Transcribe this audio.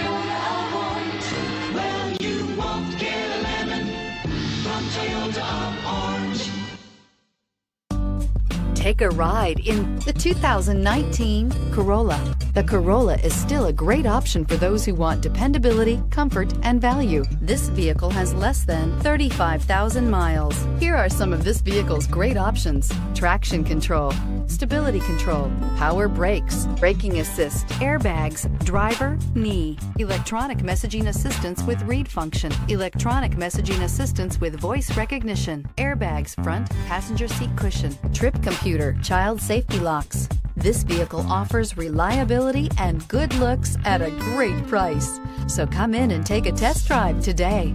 Toyota, I. Well, you won't get a lemon from Toyota. Take a ride in the 2019 Corolla. The Corolla is still a great option for those who want dependability, comfort, and value. This vehicle has less than 35,000 miles. Here are some of this vehicle's great options. Traction control, stability control, power brakes, braking assist, airbags, driver, knee, electronic messaging assistance with read function, electronic messaging assistance with voice recognition, airbags front, passenger seat cushion, trip computer, child safety locks. This vehicle offers reliability and good looks at a great price. So come in and take a test drive today.